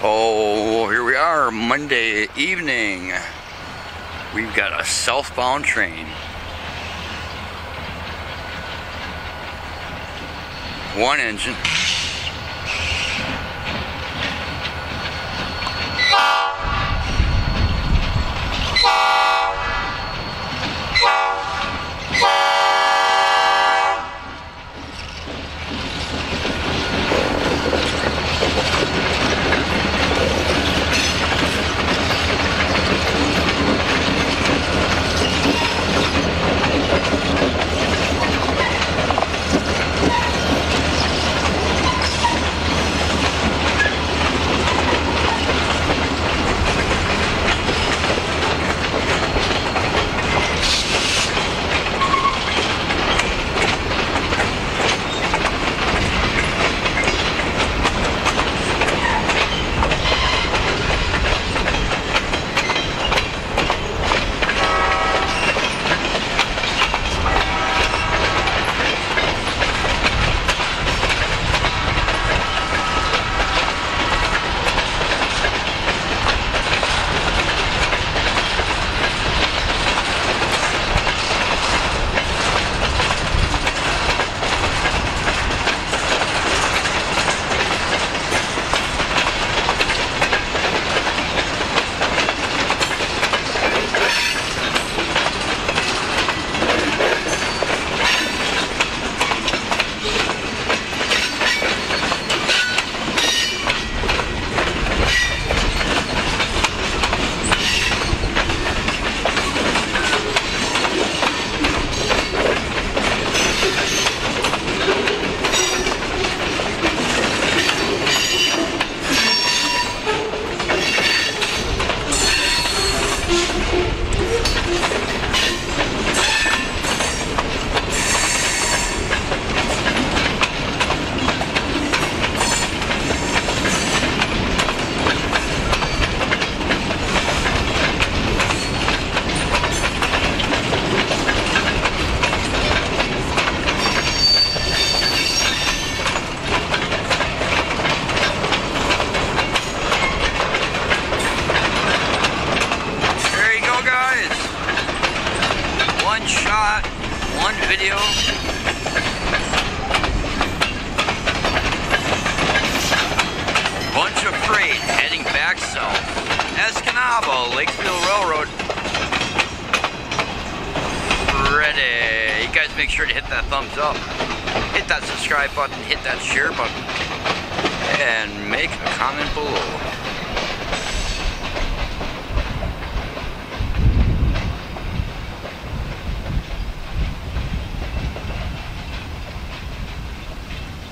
Oh, here we are, Monday evening. We've got a southbound train. One engine. Shot, one video. Bunch of freight heading back south. Escanaba, Lake Superior Railroad. Ready. You guys make sure to hit that thumbs up. Hit that subscribe button, hit that share button, and make a comment below.